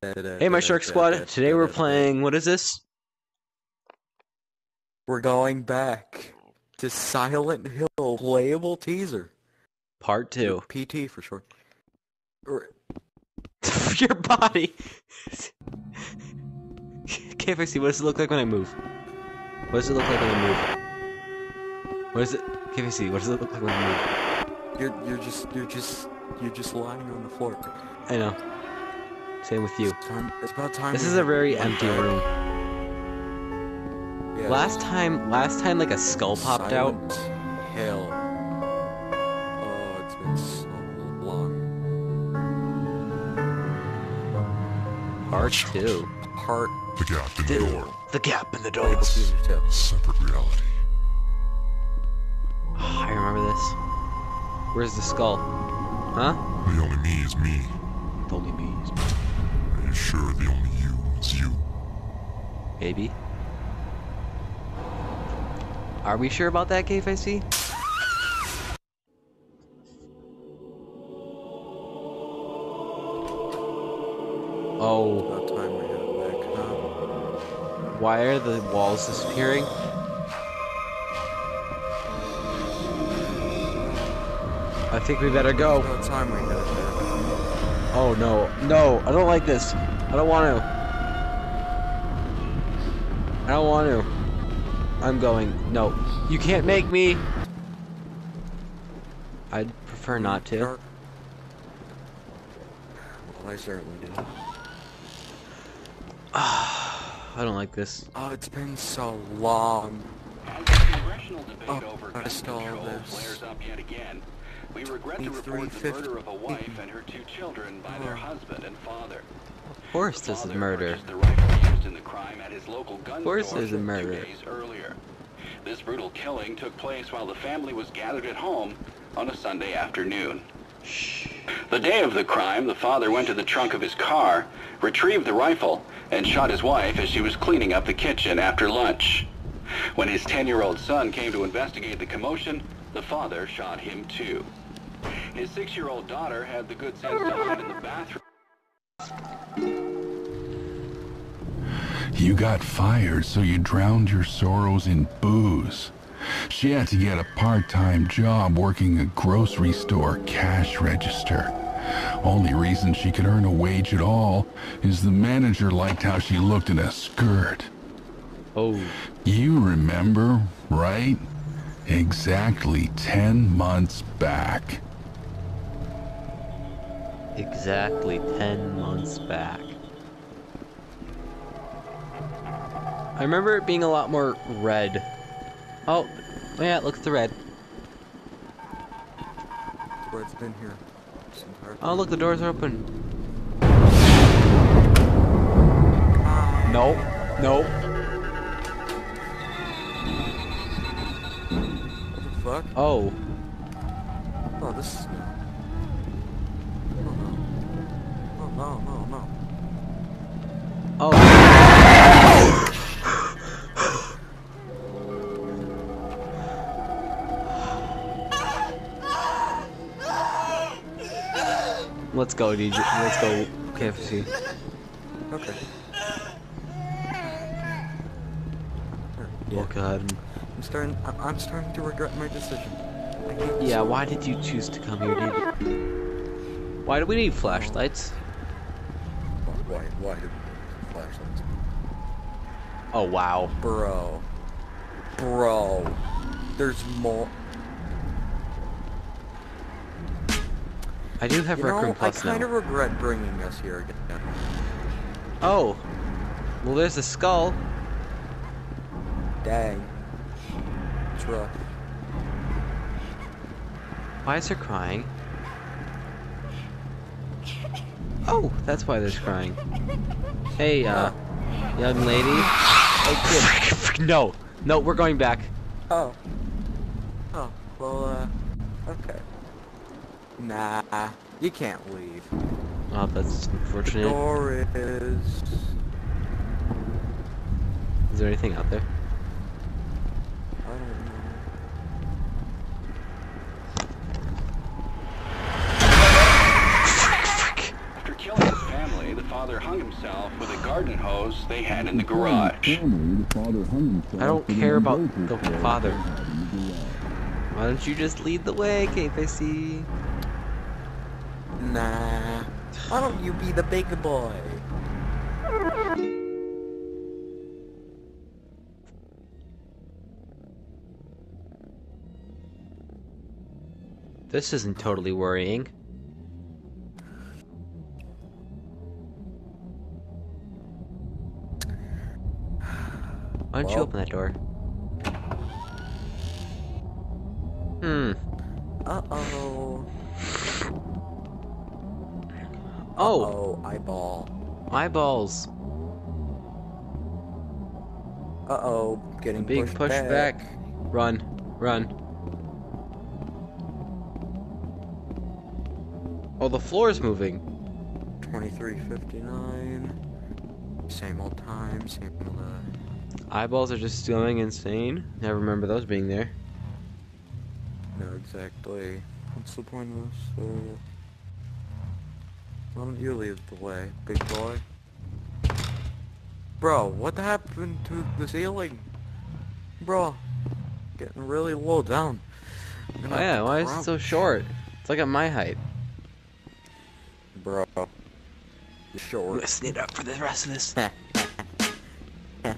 Hey, my Shark Squad. Today we're playing. What is this? We're going back to Silent Hill playable teaser. Part two. PT for short. Your body. Okay, if I see, what does it look like when I move? What does it look like when I move? What is it? Okay, if I see, what does it look like when I move? You're you're just you're just you're just lying on the floor. I know. Same with you. It's, time, it's about time. This is a very empty back. room. Yeah. Last time, last time, like a skull popped out. Silent Hill. Oh, it's been so long. Part two. Part The gap in the Two. door. The gap in the door. playable teaser too. Separate reality. Ah, I remember this. Where's the skull? Huh? The only me is me. Only me, Are you sure the only you is you? baby. Are we sure about that, KFIC? Oh, About time we had back, huh? why are the walls disappearing? I think we better go. About time we had back. Oh no, no, I don't like this. I don't want to. I don't want to. I'm going. No, you can't make me. I'd prefer not to. Well, I certainly did. I don't like this. Oh, it's been so long. As the congressional debate Oh, over I gun stole this. flares up yet again, we regret to report the murder of a wife and her two children by their husband and father. Of course, The this is murder. the rifle used in the crime at his local gun Of course a two murder. days earlier. This brutal killing took place while the family was gathered at home on a Sunday afternoon. The day of the crime, the father went to the trunk of his car, retrieved the rifle, and shot his wife as she was cleaning up the kitchen after lunch. When his 10-year-old son came to investigate the commotion, the father shot him too. His six-year-old daughter had the good sense to hide in the bathroom. You got fired, so you drowned your sorrows in booze. She had to get a part-time job working a grocery store cash register. Only reason she could earn a wage at all is the manager liked how she looked in a skirt. Oh, You remember, right? Exactly 10 months back. Exactly 10 months back. I remember it being a lot more red. Oh, oh yeah, look at the red. That's where it's been here. Oh, look, the doors are open. Nope, nope. What the fuck? Oh, Oh, this is new. Oh no. Oh no, no, oh. Let's go, DJ. Let's go, KFIC. Okay. Oh God. I'm starting. I'm, starting to regret my decision. I Yeah, why did you choose to come here? Why do we need flashlights? Why? Why did flashlights? Oh wow. Bro. Bro. There's more. I do have You Rec Room know, I Plus kind now. of regret bringing us here again. Oh. Well, there's a skull. Dang. It's rough. Why is her crying? Oh, that's why there's crying. Hey, uh, young lady. Hey, kid. No, no, we're going back. Oh. Oh. Well, uh. Okay. Nah. You can't leave. Oh, that's The unfortunate. door is. Is there anything out there? Himself with a garden hose they had in the garage. I don't care about the father. Why don't you just lead the way, KFIC? Nah. Why don't you be the big boy? This isn't totally worrying. Why don't you open that door? Hmm. Uh-oh. Oh, Uh-oh, eyeball. eyeballs. Uh-oh, getting Big pushed push back. back. Run, run. Oh, the floor is moving. 2359. Same old time, same old time. Eyeballs are just going insane. Never remember those being there. No, exactly. What's the point of this? Uh, why don't you lead the way, big boy? Bro, what happened to the ceiling? Bro, getting really low down. Oh yeah, why is it so short? It's like at my height. Bro, you're short. Listen it up for the rest of this.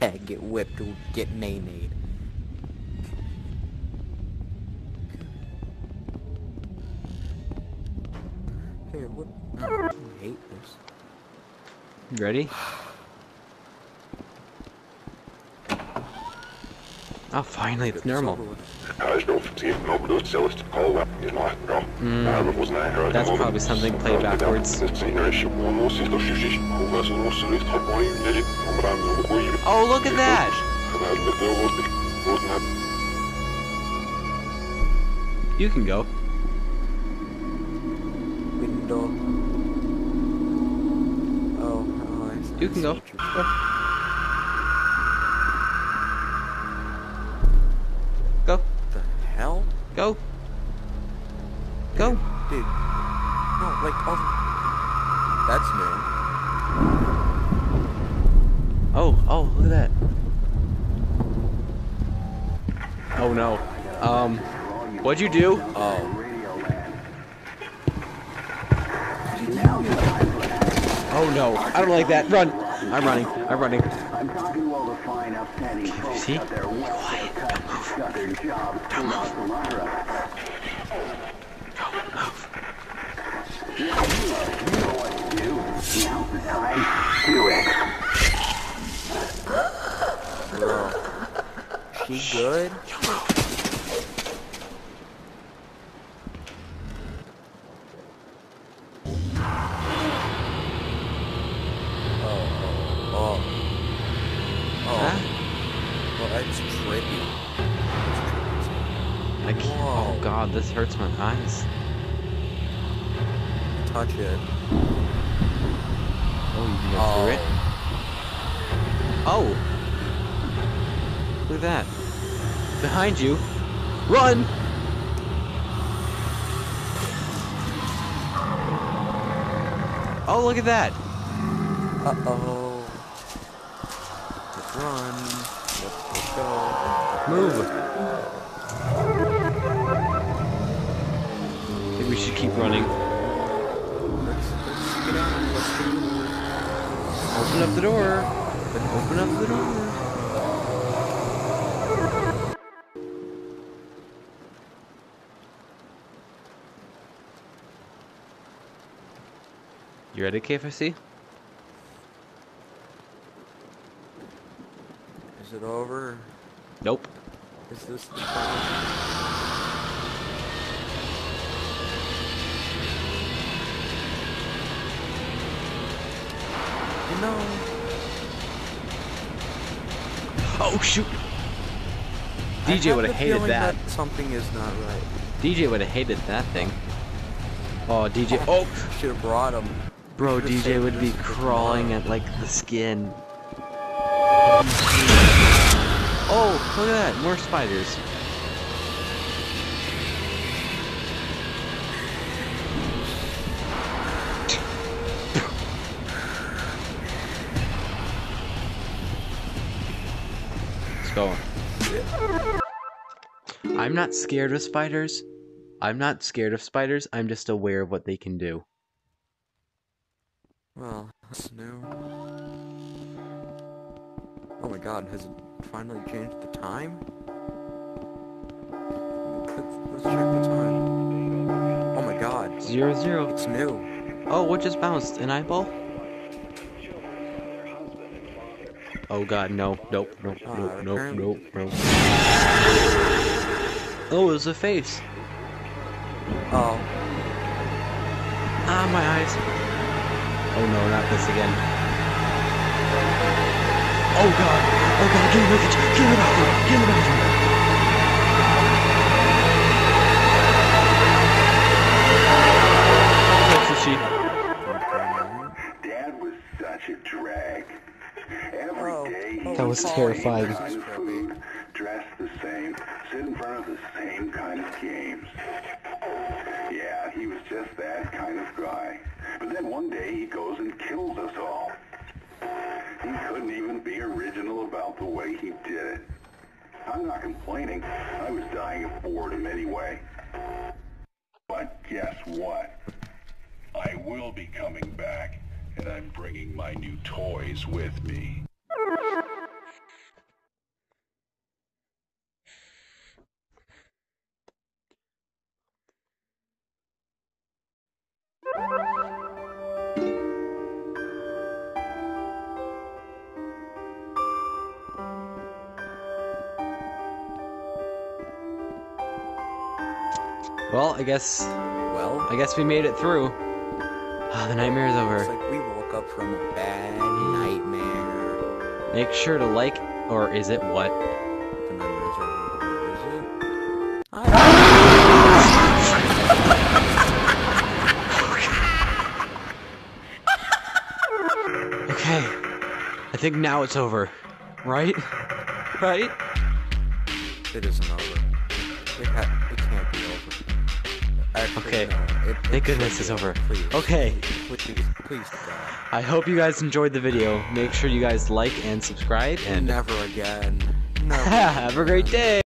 get whipped or get nay-nayed. Hey, what? Oh, I hate this. You ready? Oh, finally, it's Get this normal. over with. Mm, that's probably something played backwards. Oh, look at that! You can go. Window. Oh, oh, I see. You can go. what you're saying. Go. Oh, oh, look at that. Oh no. Um, what'd you do? Oh. Oh no, I don't like that. Run! I'm running. I'm running. I'm talking to the there once they got their jobs time. Do it. Bro. She good? Oh, oh, oh. Oh, Huh? well, that's trippy. That's trippy. I can't. Oh god, this hurts my eyes. Touch it. Oh, you can go oh. through it. Oh! Look at that. Behind you. Run! Oh, look at that. Uh-oh. Let's run. Let's, let's go. Move. Maybe we should keep running. Open up the door. Open up the door. You ready, KFIC? Is it over? Nope. Is this No. Oh shoot! DJ would have hated feeling that. Something is not right. DJ would have hated that thing. Oh, DJ. Oh, oh. Should have brought him. bro, DJ would be crawling at like the skin. Oh, look at that! More spiders. Not scared of spiders. I'm not scared of spiders. I'm just aware of what they can do. Well, that's new. Oh my god, has it finally changed the time? Let's, let's check the time. Oh my god, Zero zero. it's new. Oh, what just bounced? An eyeball? Oh god, no, nope, nope, Uh, nope, nope, nope, nope. Oh, it was a face. Oh, Ah, my eyes. Oh no, not this again. Oh god, oh god, get in the kitchen, get in the bathroom, get in the bathroom. Oh, sushi. Dad was such a drag. Every Oh, day oh, he That was ate terrifying. I was dying of boredom anyway. But guess what? I will be coming back, and I'm bringing my new toys with me. Well, I guess, well, I guess we made it through. Ah, the nightmare is over. like we woke up from a bad nightmare. Make sure to like, or is it what? The nightmare's over. Where is it? I Okay, I think now it's over, right? Right? It isn't over. Actually, Okay. no, it, Thank goodness it's over. Please. Okay. Please, please, please. I hope you guys enjoyed the video. Make sure you guys like and subscribe, and Never again. Never. have a great day.